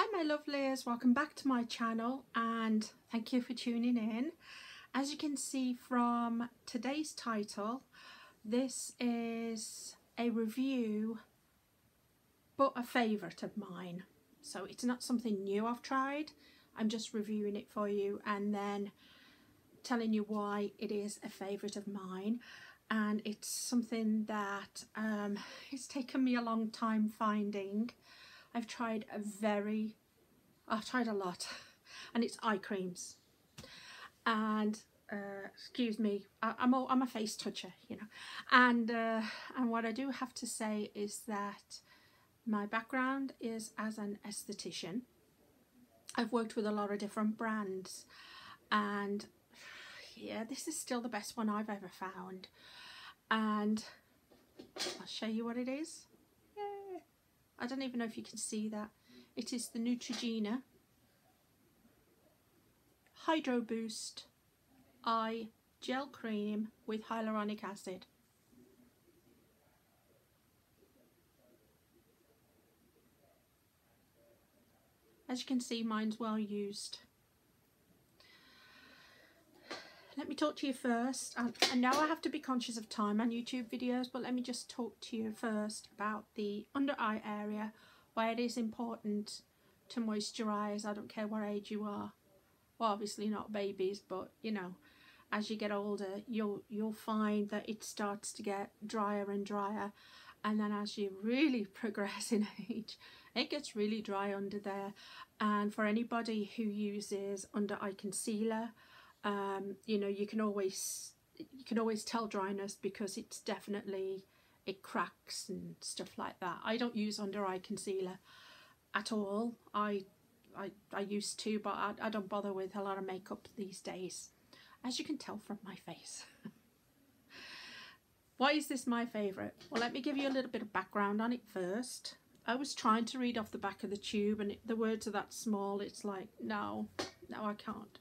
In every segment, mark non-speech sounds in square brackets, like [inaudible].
Hi my lovelies, welcome back to my channel and thank you for tuning in. As you can see from today's title, this is a review but a favourite of mine. So it's not something new I've tried, I'm just reviewing it for you and then telling you why it is a favourite of mine and it's something that um, [laughs] it's taken me a long time finding. I've tried a very, I've tried a lot [laughs] and it's eye creams and uh, excuse me, I, am a, I'm a face toucher, you know, and uh, and what I do have to say is that my background is as an esthetician. I've worked with a lot of different brands and yeah, this is still the best one I've ever found. And I'll show you what it is. I don't even know if you can see that. It is the Neutrogena Hydro Boost Eye Gel Cream with Hyaluronic Acid. As you can see, mine's well used. Let me talk to you first. I, I know I have to be conscious of time on YouTube videos, but let me just talk to you first about the under eye area why it is important to moisturise. I don't care what age you are. Well, obviously not babies, but you know, as you get older, you'll you'll find that it starts to get drier and drier, and then as you really [laughs] progress in age, it gets really dry under there. And for anybody who uses under eye concealer, um, you know you can always you can always tell dryness because it's definitely it cracks and stuff like that. I don't use under eye concealer at all. I I, I used to but I, I don't bother with a lot of makeup these days as you can tell from my face. [laughs] Why is this my favourite well let me give you a little bit of background on it first. I was trying to read off the back of the tube and it, the words are that small. It's like no no I can't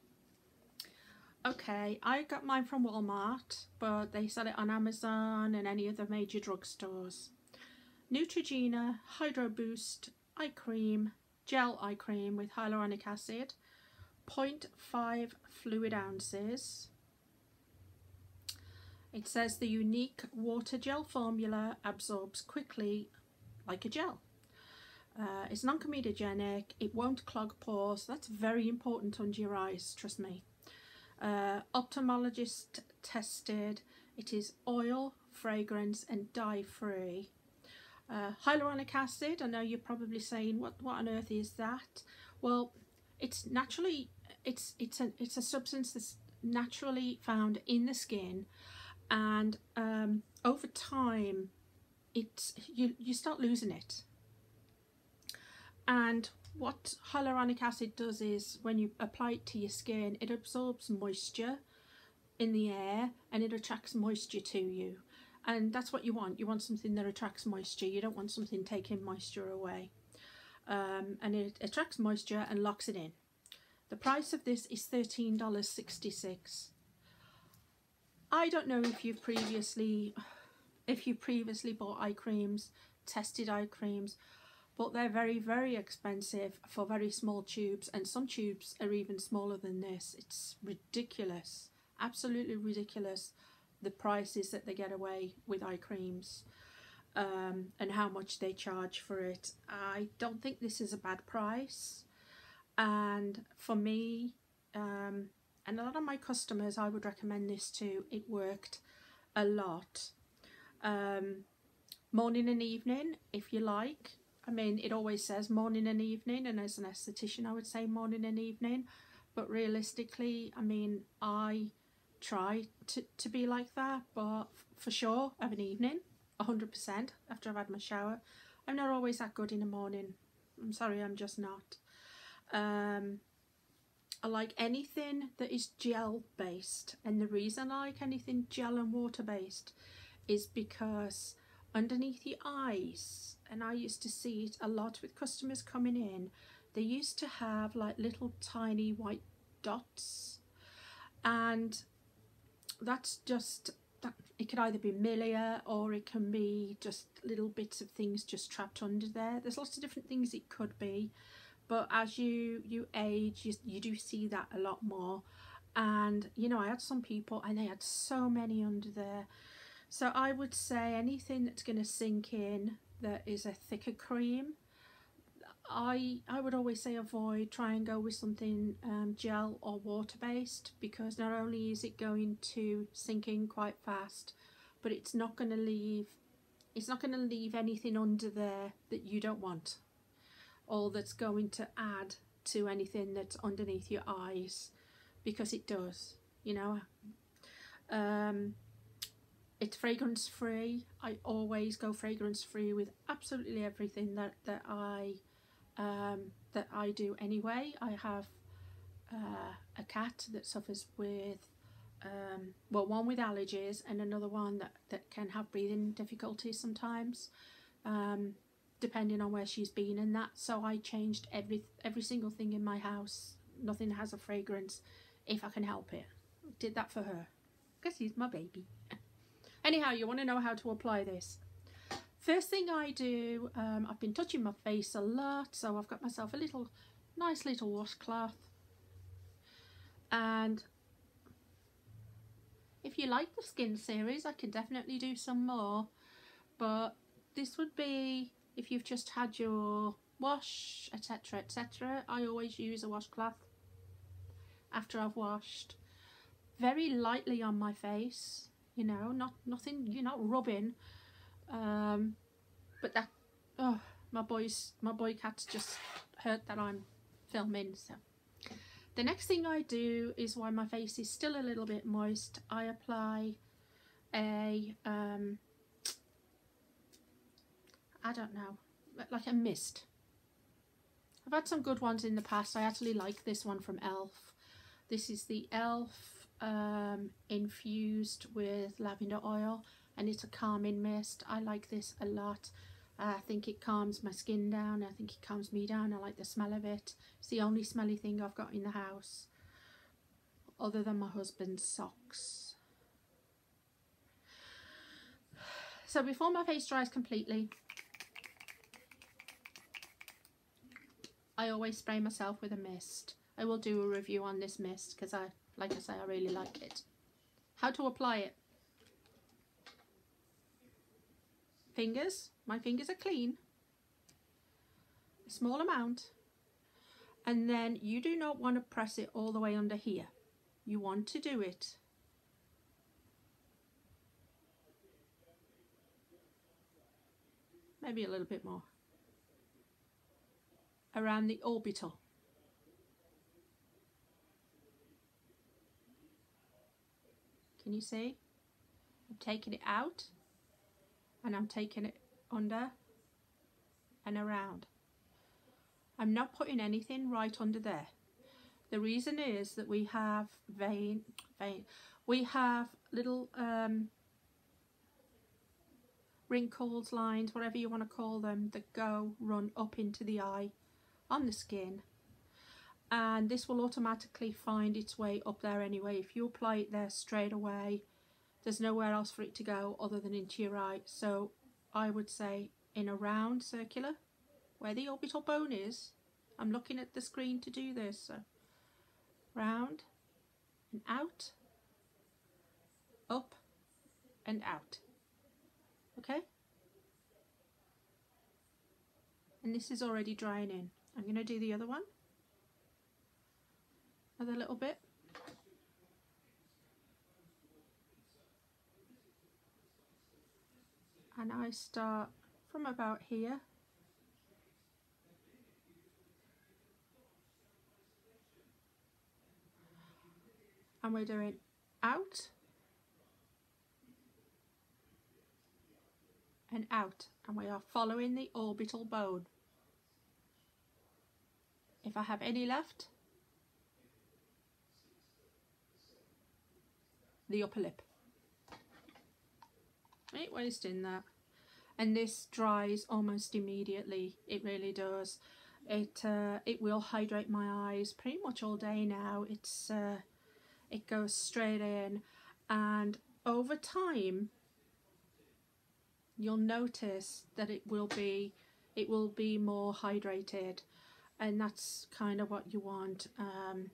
Okay, I got mine from Walmart, but they sell it on Amazon and any other major drugstores. Neutrogena Hydro Boost Eye Cream, Gel Eye Cream with Hyaluronic Acid, 0.5 fluid ounces. It says the unique water gel formula absorbs quickly like a gel. Uh, it's non-comedogenic, it won't clog pores, that's very important under your eyes, trust me uh, ophthalmologist tested. It is oil, fragrance and dye free. Uh, hyaluronic acid, I know you're probably saying what, what on earth is that? Well, it's naturally, it's, it's, a, it's a substance that's naturally found in the skin and um, over time it you, you start losing it and what hyaluronic acid does is when you apply it to your skin it absorbs moisture in the air and it attracts moisture to you. And that's what you want. You want something that attracts moisture. You don't want something taking moisture away. Um, and it attracts moisture and locks it in. The price of this is $13.66 I don't know if you've previously if you previously bought eye creams tested eye creams but they're very very expensive for very small tubes and some tubes are even smaller than this. It's ridiculous absolutely ridiculous the prices that they get away with eye creams um, and how much they charge for it. I don't think this is a bad price. And for me um, and a lot of my customers I would recommend this to it worked a lot. Um, morning and evening if you like I mean, it always says morning and evening, and as an esthetician, I would say morning and evening. But realistically, I mean, I try to, to be like that, but for sure, I have an evening, 100% after I've had my shower. I'm not always that good in the morning. I'm sorry, I'm just not. Um, I like anything that is gel based, and the reason I like anything gel and water based is because underneath the eyes and I used to see it a lot with customers coming in. They used to have like little tiny white dots and that's just that it could either be milia or it can be just little bits of things just trapped under there. There's lots of different things it could be but as you you age you, you do see that a lot more. And you know I had some people and they had so many under there so I would say anything that's going to sink in that is a thicker cream I I would always say avoid try and go with something um, gel or water based because not only is it going to sink in quite fast but it's not going to leave it's not going to leave anything under there that you don't want or that's going to add to anything that's underneath your eyes because it does you know? Um, it's fragrance free. I always go fragrance free with absolutely everything that that I um, that I do anyway. I have uh, a cat that suffers with um, well one with allergies and another one that, that can have breathing difficulties sometimes um, depending on where she's been and that. So I changed every every single thing in my house. Nothing has a fragrance. If I can help it. Did that for her. Because he's my baby [laughs] anyhow you want to know how to apply this. First thing I do um, I've been touching my face a lot so I've got myself a little nice little washcloth. And if you like the skin series I can definitely do some more. But this would be if you've just had your wash etc etc I always use a washcloth after I've washed. Very lightly on my face you know not nothing you're not rubbing um but that oh my boys my boy cats just hurt that I'm filming so the next thing I do is while my face is still a little bit moist I apply a um I don't know, like a mist. I've had some good ones in the past. I actually like this one from e.l.f. This is the e.l.f. Um, infused with lavender oil and it's a calming mist. I like this a lot. I think it calms my skin down. I think it calms me down. I like the smell of it. It's the only smelly thing I've got in the house other than my husband's socks. So before my face dries completely, I always spray myself with a mist. I will do a review on this mist because I, like I say, I really like it. How to apply it. Fingers. My fingers are clean. A small amount. And then you do not want to press it all the way under here. You want to do it maybe a little bit more around the orbital. Can you see? I'm taking it out and I'm taking it under and around. I'm not putting anything right under there. The reason is that we have vein, vein, we have little um, wrinkles, lines, whatever you want to call them, that go, run up into the eye on the skin and this will automatically find its way up there anyway. If you apply it there straight away there's nowhere else for it to go other than into your eye so I would say in a round circular where the orbital bone is I'm looking at the screen to do this. So round and out up and out. Okay? And this is already drying in. I'm going to do the other one. Another little bit. And I start from about here. And we're doing out and out and we are following the orbital bone if I have any left, the upper lip. Ain't wasting that. And this dries almost immediately. It really does. It uh, it will hydrate my eyes pretty much all day now. It's uh, it goes straight in, and over time, you'll notice that it will be it will be more hydrated and that's kind of what you want um,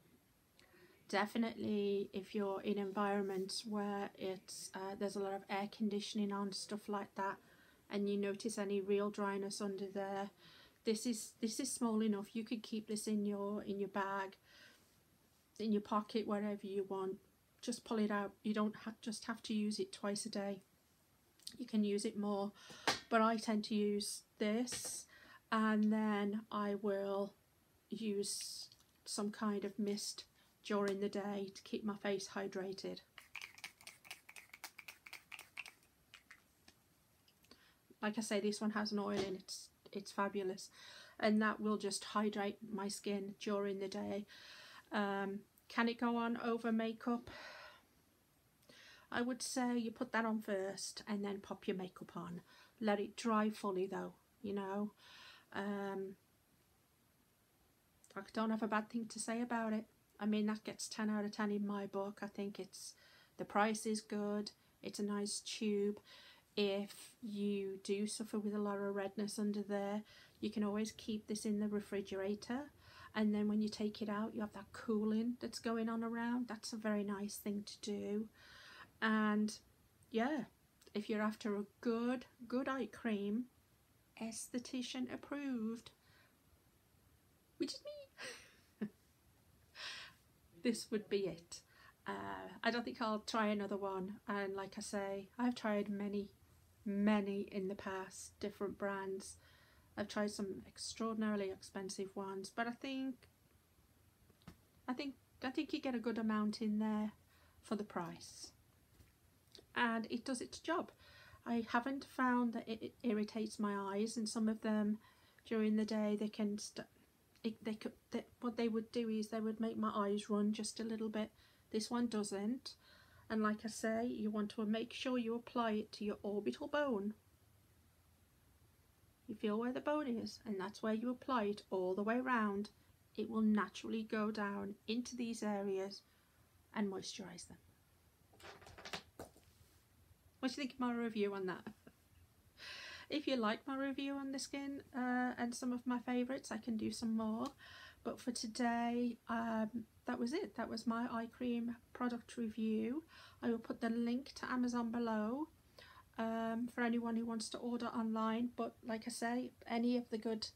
definitely if you're in environments where it's uh, there's a lot of air conditioning on stuff like that and you notice any real dryness under there this is this is small enough. You could keep this in your in your bag in your pocket wherever you want. Just pull it out. You don't just have to use it twice a day. You can use it more. But I tend to use this and then I will use some kind of mist during the day to keep my face hydrated. Like I say, this one has an oil in it. It's, it's fabulous. And that will just hydrate my skin during the day. Um, can it go on over makeup? I would say you put that on first and then pop your makeup on. Let it dry fully though, you know. Um, I don't have a bad thing to say about it. I mean, that gets 10 out of 10 in my book. I think it's the price is good. It's a nice tube. If you do suffer with a lot of redness under there, you can always keep this in the refrigerator. And then when you take it out, you have that cooling that's going on around. That's a very nice thing to do. And yeah, if you're after a good, good eye cream, esthetician approved, which is me this would be it. Uh, I don't think I'll try another one. And like I say I've tried many many in the past different brands. I've tried some extraordinarily expensive ones but I think I think I think you get a good amount in there for the price. And it does its job. I haven't found that it, it irritates my eyes and some of them during the day they can it, they could they, what they would do is they would make my eyes run just a little bit. This one doesn't. And like I say you want to make sure you apply it to your orbital bone. You feel where the bone is and that's where you apply it all the way around. It will naturally go down into these areas and moisturize them. What do you think of my review on that if you like my review on the skin uh, and some of my favourites, I can do some more. But for today, um, that was it. That was my eye cream product review. I will put the link to Amazon below um, for anyone who wants to order online. But like I say, any of the good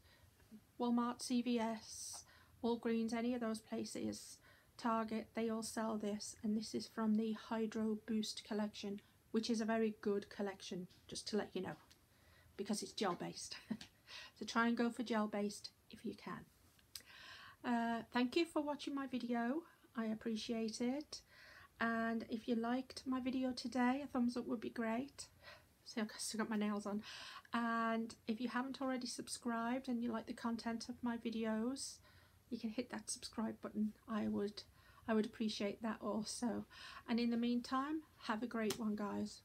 Walmart, CVS, Walgreens, any of those places, Target, they all sell this. And this is from the Hydro Boost collection, which is a very good collection, just to let you know because it's gel based. [laughs] so try and go for gel based if you can. Uh, thank you for watching my video. I appreciate it. And if you liked my video today, a thumbs up would be great. See, I've still got my nails on. And if you haven't already subscribed and you like the content of my videos, you can hit that subscribe button. I would I would appreciate that also. And in the meantime, have a great one, guys.